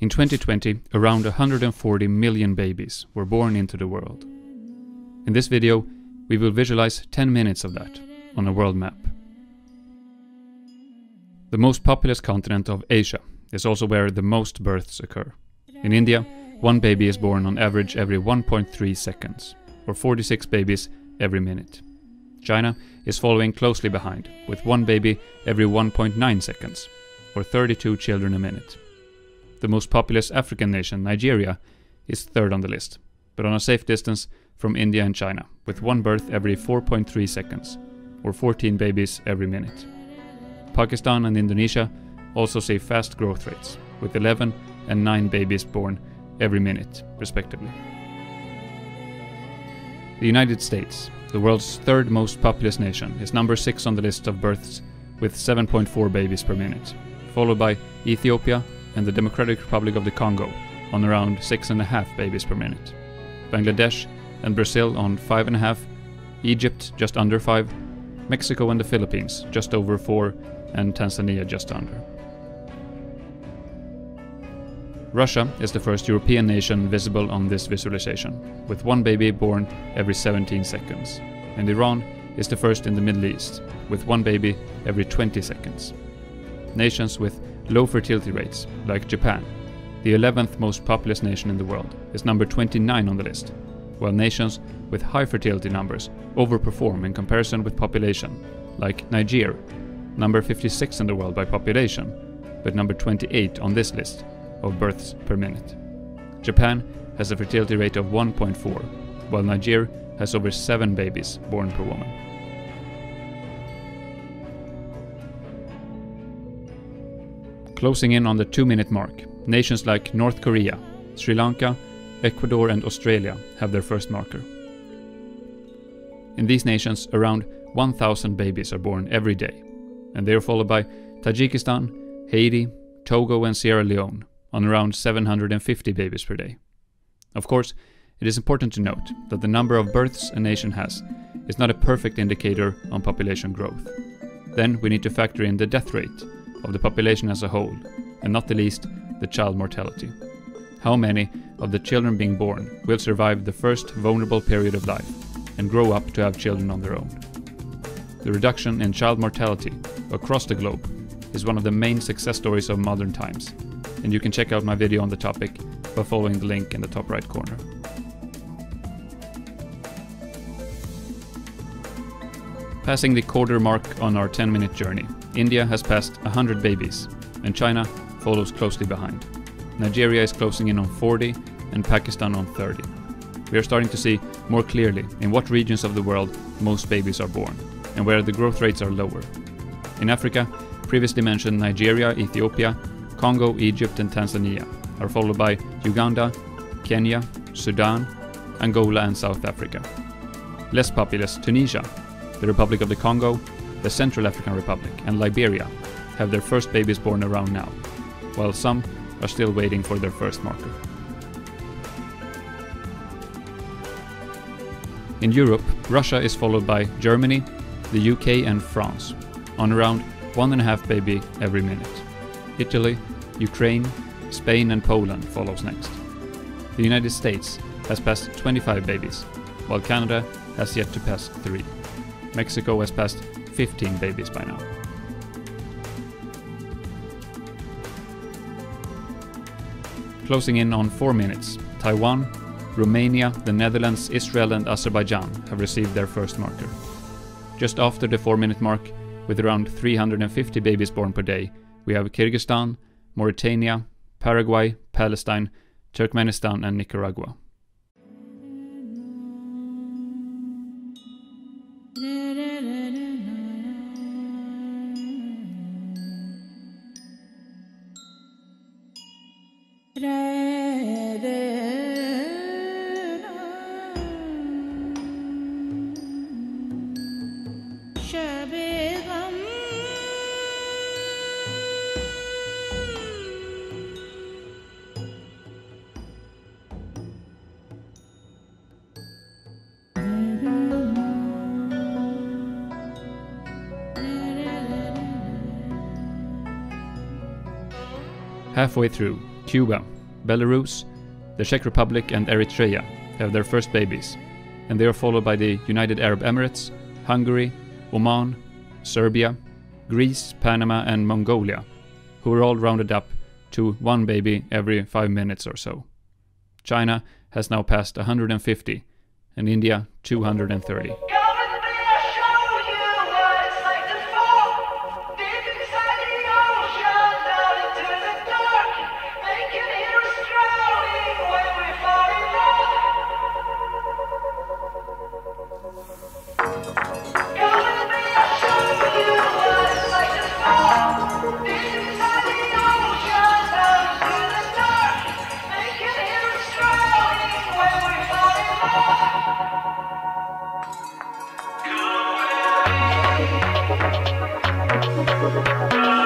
In 2020, around 140 million babies were born into the world. In this video, we will visualize 10 minutes of that on a world map. The most populous continent of Asia is also where the most births occur. In India, one baby is born on average every 1.3 seconds, or 46 babies every minute. China is following closely behind, with one baby every 1.9 seconds, or 32 children a minute. The most populous African nation, Nigeria, is third on the list, but on a safe distance from India and China, with one birth every 4.3 seconds, or 14 babies every minute. Pakistan and Indonesia also see fast growth rates, with 11 and 9 babies born every minute, respectively. The United States, the world's third most populous nation, is number 6 on the list of births with 7.4 babies per minute, followed by Ethiopia and the Democratic Republic of the Congo on around 6.5 babies per minute, Bangladesh and Brazil on 5.5, Egypt just under 5, Mexico and the Philippines just over 4, and Tanzania just under. Russia is the first European nation visible on this visualization, with one baby born every 17 seconds, and Iran is the first in the Middle East, with one baby every 20 seconds. Nations with low fertility rates, like Japan, the 11th most populous nation in the world, is number 29 on the list, while nations with high fertility numbers overperform in comparison with population, like Niger, number 56 in the world by population, but number 28 on this list of births per minute. Japan has a fertility rate of 1.4, while Niger has over 7 babies born per woman. Closing in on the 2 minute mark, nations like North Korea, Sri Lanka, Ecuador, and Australia have their first marker. In these nations, around 1,000 babies are born every day, and they are followed by Tajikistan, Haiti, Togo, and Sierra Leone, on around 750 babies per day. Of course, it is important to note that the number of births a nation has is not a perfect indicator on population growth. Then we need to factor in the death rate of the population as a whole, and not the least, the child mortality. How many of the children being born will survive the first vulnerable period of life and grow up to have children on their own? The reduction in child mortality across the globe is one of the main success stories of modern times and you can check out my video on the topic by following the link in the top right corner. Passing the quarter mark on our 10 minute journey, India has passed 100 babies, and China follows closely behind. Nigeria is closing in on 40 and Pakistan on 30. We are starting to see more clearly in what regions of the world most babies are born, and where the growth rates are lower. In Africa, previously mentioned Nigeria, Ethiopia, Congo, Egypt, and Tanzania are followed by Uganda, Kenya, Sudan, Angola, and South Africa. Less populous Tunisia, the Republic of the Congo, the Central African Republic, and Liberia have their first babies born around now, while some are still waiting for their first marker. In Europe, Russia is followed by Germany, the UK, and France, on around one and a half baby every minute. Italy, Ukraine, Spain and Poland follows next. The United States has passed 25 babies, while Canada has yet to pass 3. Mexico has passed 15 babies by now. Closing in on 4 minutes, Taiwan, Romania, the Netherlands, Israel and Azerbaijan have received their first marker. Just after the 4 minute mark, with around 350 babies born per day, we have Kyrgyzstan, Mauritania, Paraguay, Palestine, Turkmenistan, and Nicaragua. Halfway through, Cuba, Belarus, the Czech Republic, and Eritrea have their first babies, and they are followed by the United Arab Emirates, Hungary, Oman, Serbia, Greece, Panama, and Mongolia, who are all rounded up to one baby every five minutes or so. China has now passed 150, and India 230. Thank you.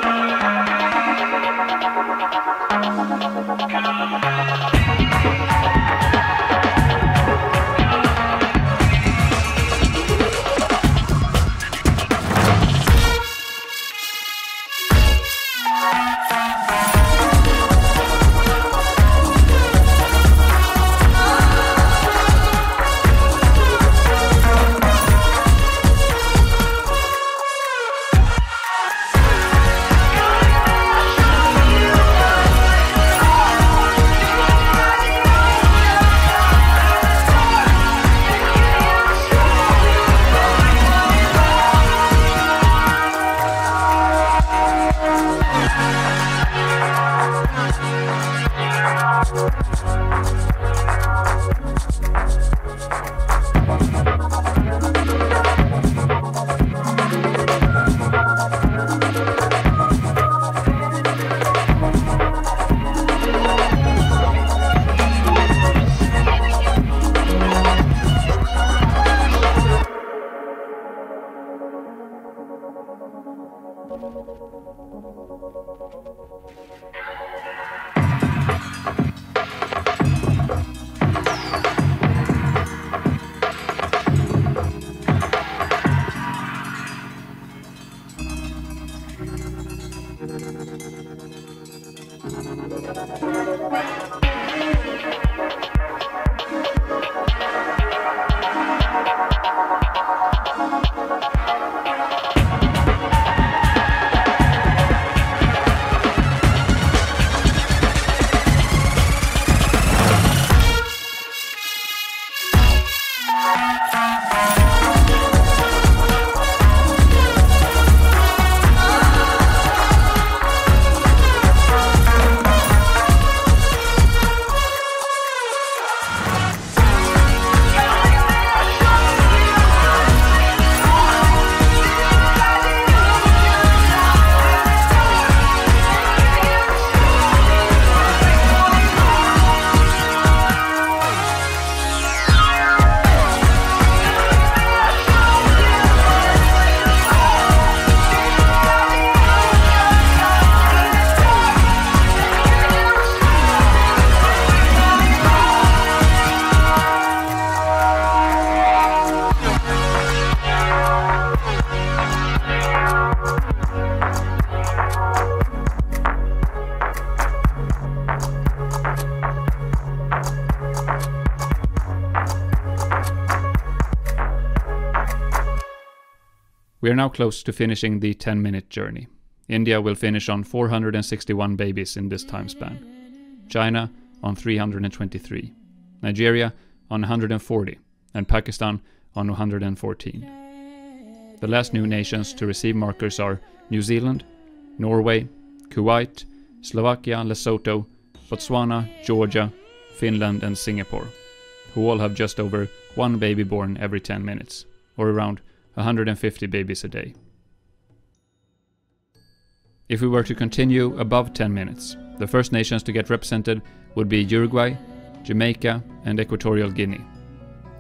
We are now close to finishing the 10 minute journey. India will finish on 461 babies in this time span. China on 323. Nigeria on 140. And Pakistan on 114. The last new nations to receive markers are New Zealand, Norway, Kuwait, Slovakia, Lesotho, Botswana, Georgia, Finland, and Singapore, who all have just over one baby born every 10 minutes, or around 150 babies a day. If we were to continue above 10 minutes, the first nations to get represented would be Uruguay, Jamaica, and Equatorial Guinea.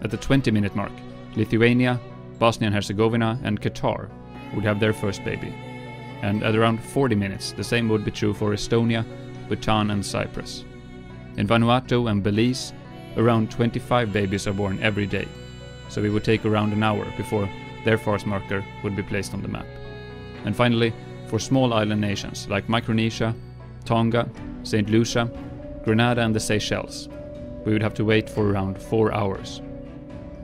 At the 20 minute mark, Lithuania, Bosnia and Herzegovina, and Qatar would have their first baby. And at around 40 minutes, the same would be true for Estonia, Bhutan, and Cyprus. In Vanuatu and Belize, around 25 babies are born every day, so it would take around an hour before their force marker would be placed on the map. And finally, for small island nations like Micronesia, Tonga, St. Lucia, Grenada and the Seychelles, we would have to wait for around 4 hours.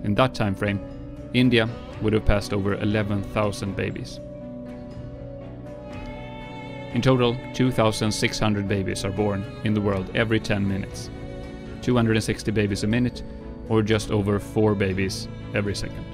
In that time frame, India would have passed over 11,000 babies. In total, 2,600 babies are born in the world every 10 minutes. 260 babies a minute, or just over 4 babies every second.